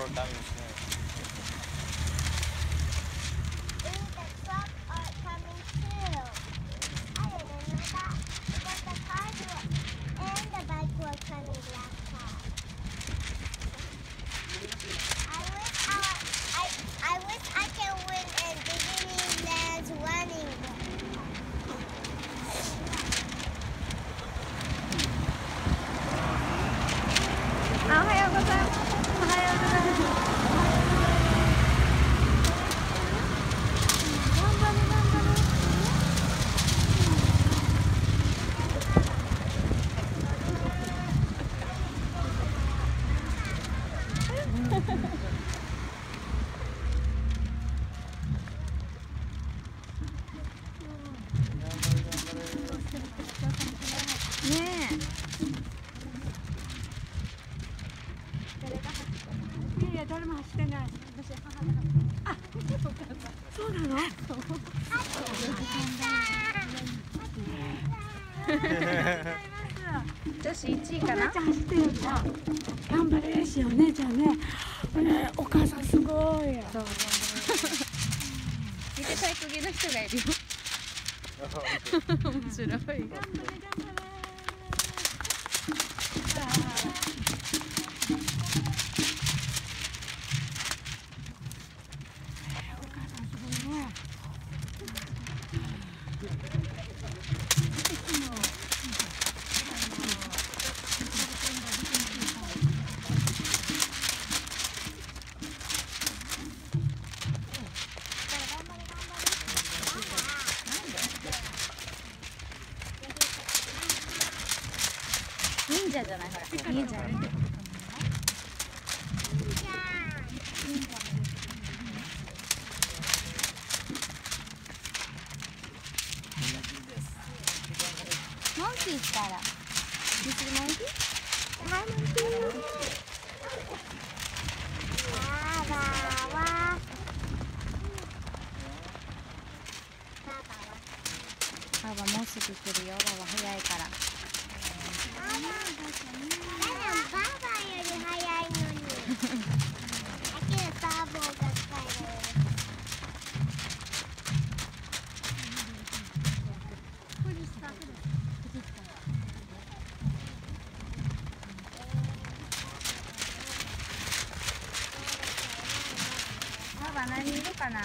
for coming 誰も走ってない私母があそうなの女子1位かな。お姉ちゃん走ってるじゃん頑張れ。るしお姉ちゃんねねお母さんすごい。そう見て体育着の人がい。るよ面白い。頑張れ頑張れじゃないほら。忍者モンキー来たら。見つモンキー。ババもうすぐ来るよ。ババ早いから。バーバーより早い。る。かな？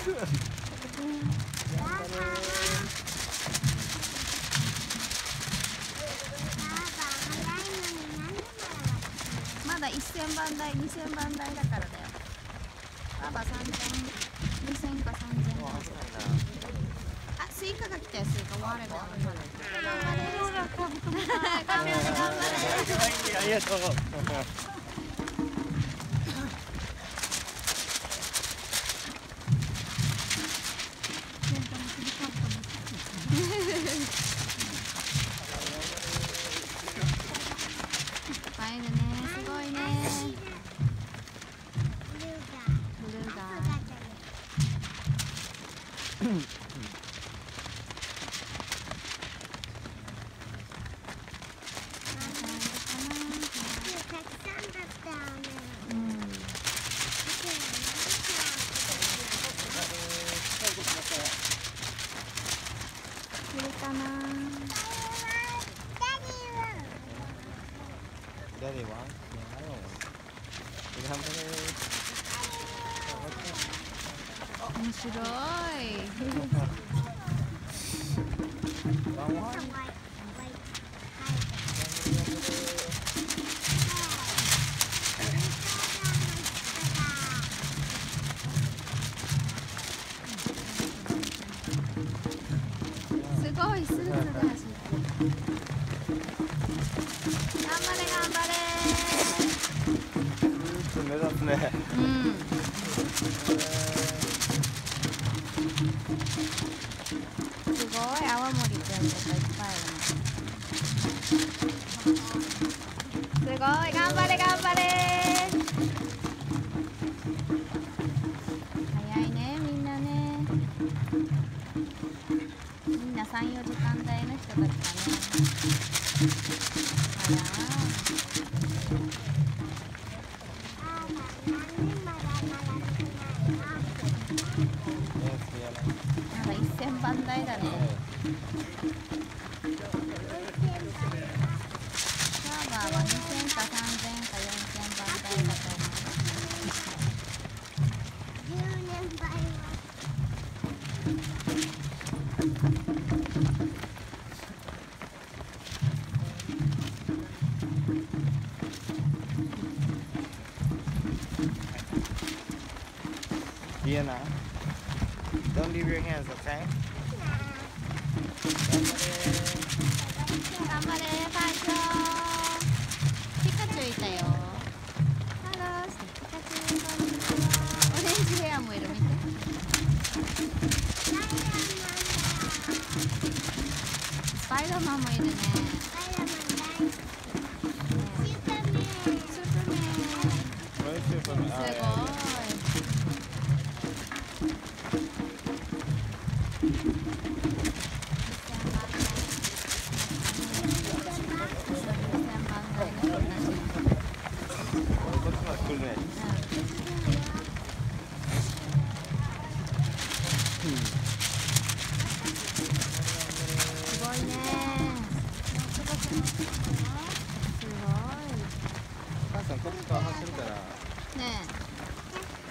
まだ1000番台2000番台だからだよ。パパ三千二千か三千もうかあスイカが来たよスイカワールド頑張れほらカブトムシカメラ頑張れありがとう いっぱいいるねすごい頑張面白い。ワンワンすごい。スルスルすごい。泡盛くんとかいっぱいいるすごい。頑張れ頑張れ。早いねみんなね。みんな34時間帯の人たちだね。早い Don't leave your hands, okay? 頑張れ。ファイトピカチュウいたよオレンジヘアもいるスパイダーマンもいるね母さんこっちから走るから。ねえ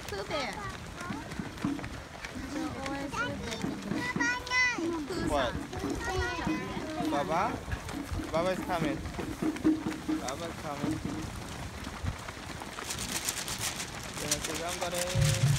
プーベア応援するってプーさ What? ん Baba? Baba is coming. Baba is coming. 頑張れ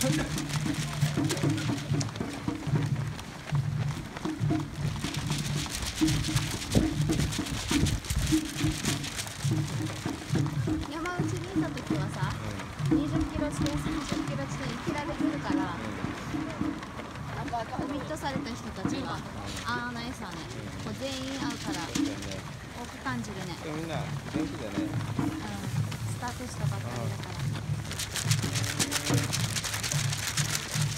山内にた時はさ、キロ地点キロ地点るから、ん、コミットされた人たちが、ああナイスだね、う、全員うから多く感じるね、うん、スタートしたばっかりだから。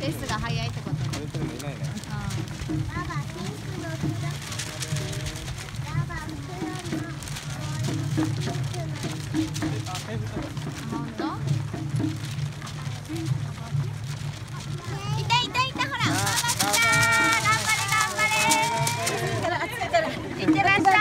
ペースが速いってことね。いないね。ババピンクのババ黒の、本当？いたいたいたほら。頑張れ頑張れ。いってらっしゃい。